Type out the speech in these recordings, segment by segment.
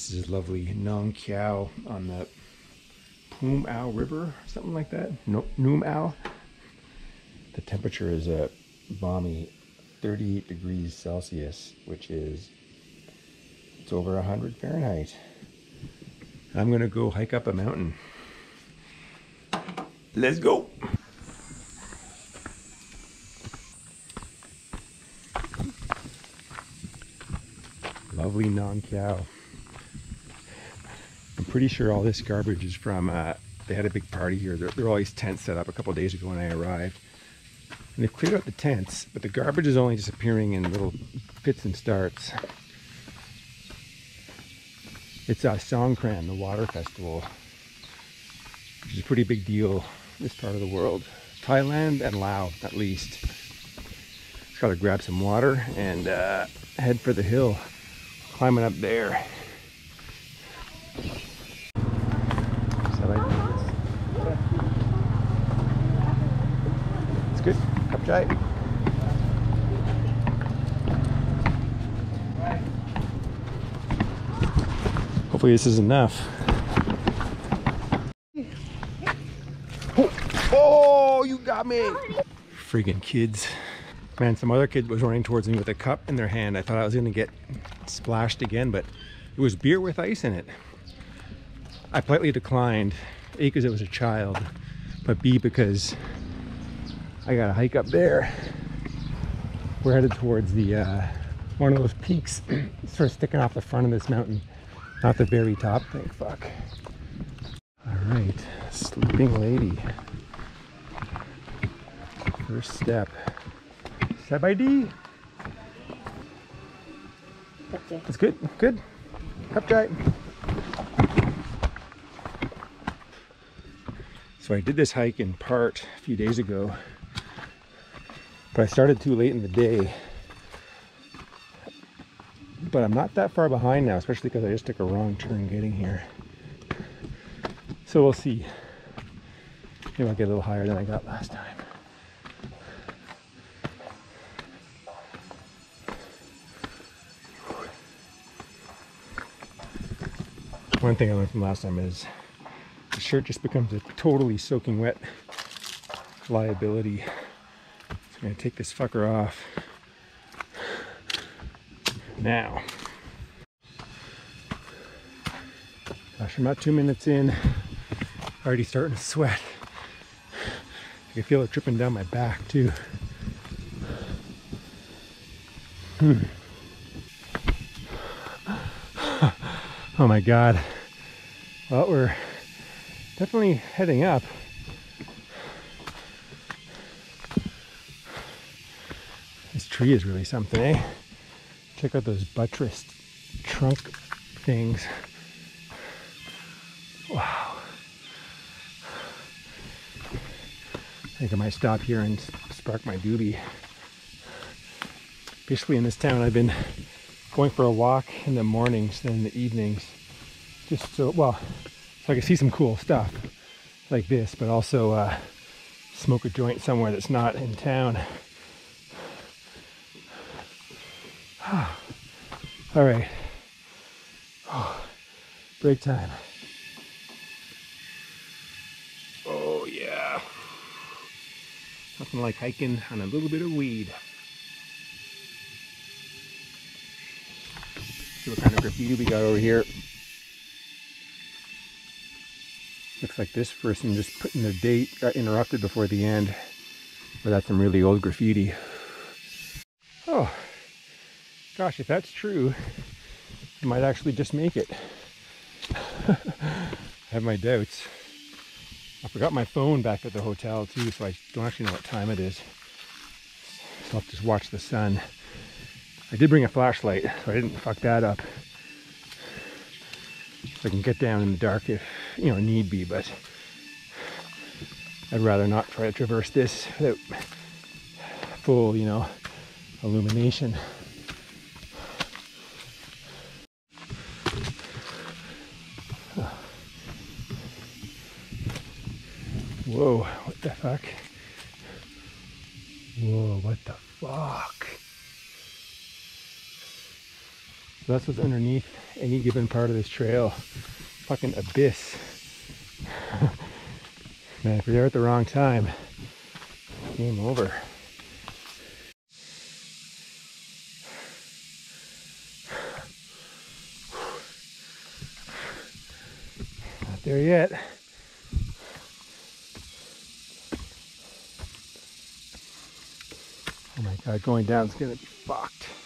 This is lovely Nong Khiaw on the Poom Ao River, something like that. No, Noom Ao. The temperature is a balmy 38 degrees Celsius, which is it's over 100 Fahrenheit. I'm gonna go hike up a mountain. Let's go. Lovely Nong Khiaw. Pretty sure all this garbage is from, uh, they had a big party here. There, there were always tents set up a couple days ago when I arrived. And they've cleared out the tents, but the garbage is only disappearing in little fits and starts. It's uh, Songkran, the water festival, which is a pretty big deal in this part of the world. Thailand and Laos, at least. Just gotta grab some water and uh, head for the hill, climbing up there. It's good. Cup. Hopefully this is enough. Oh, oh you got me! Friggin' kids. Man, some other kid was running towards me with a cup in their hand. I thought I was gonna get splashed again, but it was beer with ice in it. I politely declined, A, because it was a child, but B, because I got a hike up there. We're headed towards the uh, one of those peaks sort of sticking off the front of this mountain. Not the very top, thank fuck. All right, sleeping lady. First step. Step ID. It's good, good. Cup chai. So I did this hike in part a few days ago, but I started too late in the day. But I'm not that far behind now, especially because I just took a wrong turn getting here. So we'll see. Maybe I'll get a little higher than I got last time. One thing I learned from last time is the shirt just becomes a totally soaking wet liability. I'm gonna take this fucker off now. Gosh, I'm about two minutes in, already starting to sweat. I can feel it dripping down my back too. Hmm. Oh my God. Well, we're definitely heading up. This tree is really something, eh? Check out those buttressed trunk things. Wow. I think I might stop here and spark my doobie. Basically in this town I've been going for a walk in the mornings and in the evenings. Just so, well, so I can see some cool stuff like this, but also uh, smoke a joint somewhere that's not in town. All right. Oh, break time. Oh yeah. Nothing like hiking on a little bit of weed. See what kind of graffiti we got over here. Looks like this person just putting their date got interrupted before the end. But that's some really old graffiti. Gosh, if that's true, I might actually just make it. I have my doubts. I forgot my phone back at the hotel too, so I don't actually know what time it is. So I'll just watch the sun. I did bring a flashlight, so I didn't fuck that up. So I can get down in the dark if you know, need be, but I'd rather not try to traverse this without full, you know, illumination. Whoa, what the fuck? Whoa, what the fuck? So that's what's underneath any given part of this trail. Fucking abyss. Man, if you're there at the wrong time, game over. Not there yet. God, going down is gonna be fucked.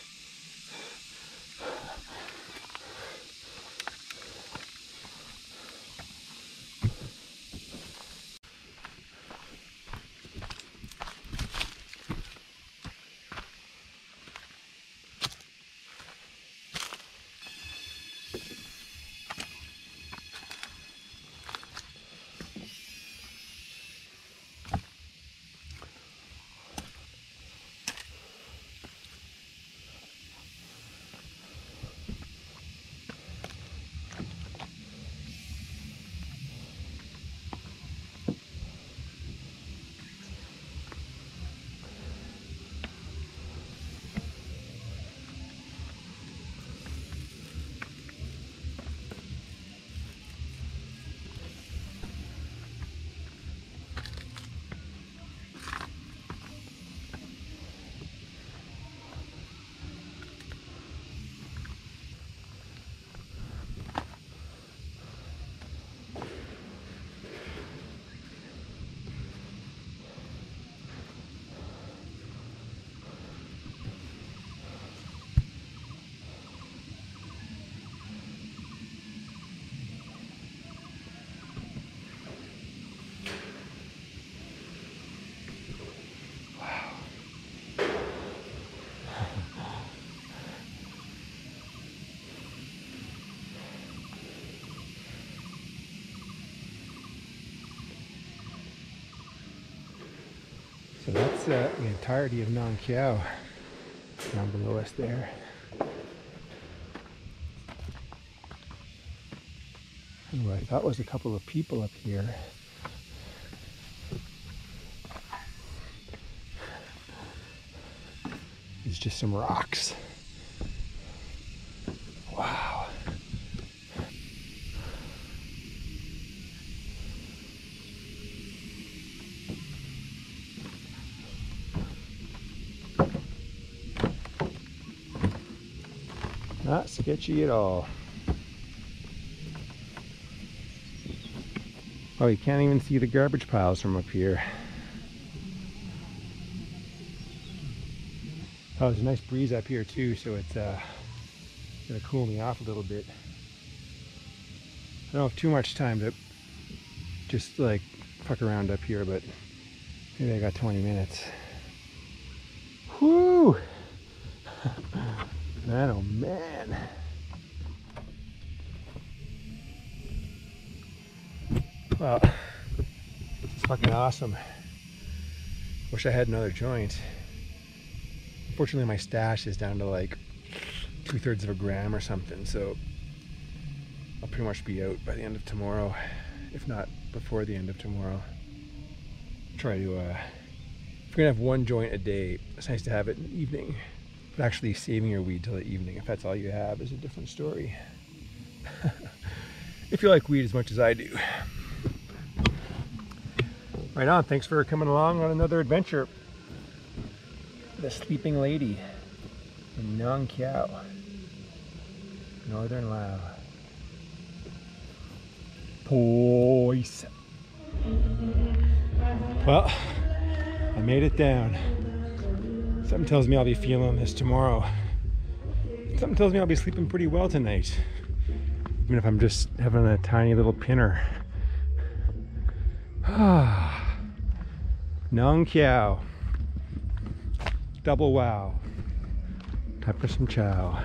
So that's uh, the entirety of Nong Khiaw down below us there. And what I thought was a couple of people up here. It's just some rocks. Wow. Not sketchy at all. Oh, you can't even see the garbage piles from up here. Oh, there's a nice breeze up here too, so it's uh, gonna cool me off a little bit. I don't have too much time to just like fuck around up here, but maybe I got 20 minutes. Whoo! Man, oh man. Well, it's fucking awesome. Wish I had another joint. Fortunately, my stash is down to like two thirds of a gram or something, so I'll pretty much be out by the end of tomorrow, if not before the end of tomorrow. Try to, uh, if we're gonna have one joint a day, it's nice to have it in the evening. But actually saving your weed till the evening, if that's all you have, is a different story. if you like weed as much as I do. Right on, thanks for coming along on another adventure. The Sleeping Lady in Nong Khiaw, Northern Lao. Poise. Well, I made it down. Something tells me I'll be feeling this tomorrow. Something tells me I'll be sleeping pretty well tonight. Even if I'm just having a tiny little pinner. Ah. Nong Khiaw. Double wow. Time for some chow.